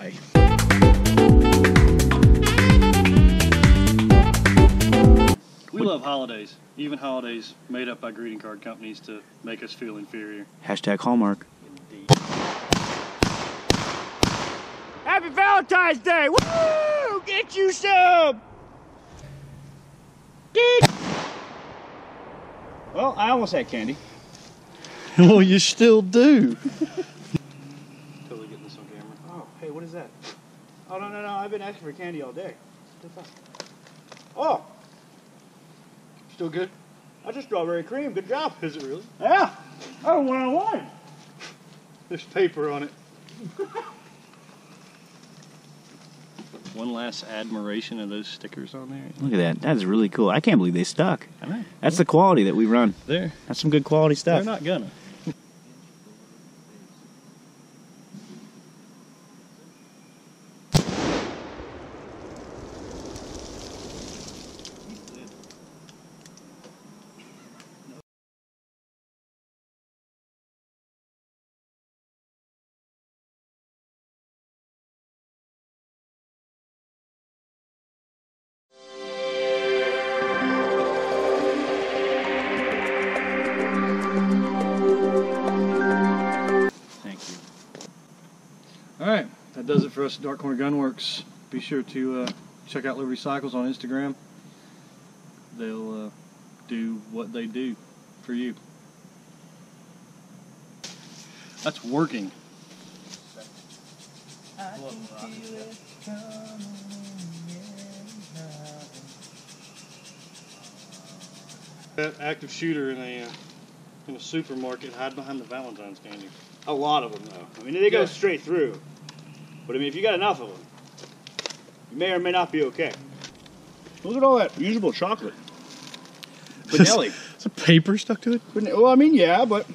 die. We love holidays, even holidays made up by greeting card companies to make us feel inferior. Hashtag Hallmark. Indeed. Happy Valentine's Day! Woo! Get you some! Get... Well, I almost had candy. well, you still do. Totally getting this on camera. Oh, hey, what is that? Oh, no, no, no. I've been asking for candy all day. What's that? Oh! Still good? That's just strawberry cream. Good job. Is it really? Yeah. Oh, one on one. There's paper on it. One last admiration of those stickers on there. Look at that. That is really cool. I can't believe they stuck. I know. That's the quality that we run. There. That's some good quality stuff. They're not gonna. Does it for us at Dark Corner Gunworks. Be sure to uh, check out Liberty Cycles on Instagram. They'll uh, do what they do for you. That's working. That active shooter in a uh, in a supermarket hide behind the Valentine's candy. A lot of them, though. I mean, they go Yeah. straight through. But I mean, if you got enough of them, you may or may not be okay. Look at all that usable chocolate. Vanilla. Is a paper stuck to it? well, I mean, yeah, but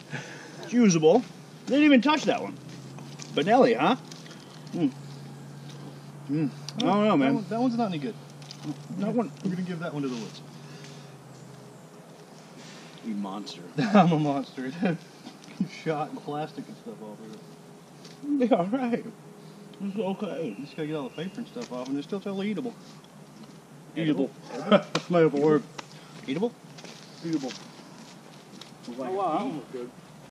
it's usable. They didn't even touch that one. Vanilla, huh? Mm. Mm. I don't know, That, man. one, that one's not any good. That one, We're gonna give that one to the woods. you monster. I'm a monster. Shot and plastic and stuff off of it. Yeah, all right. It's okay. You just gotta get all the paper and stuff off, and they're still totally eatable. Eatable. That's my word. Eatable? Eatable. Oh, wow, that was good.